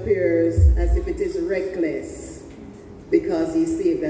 appears as if it is reckless because he saved us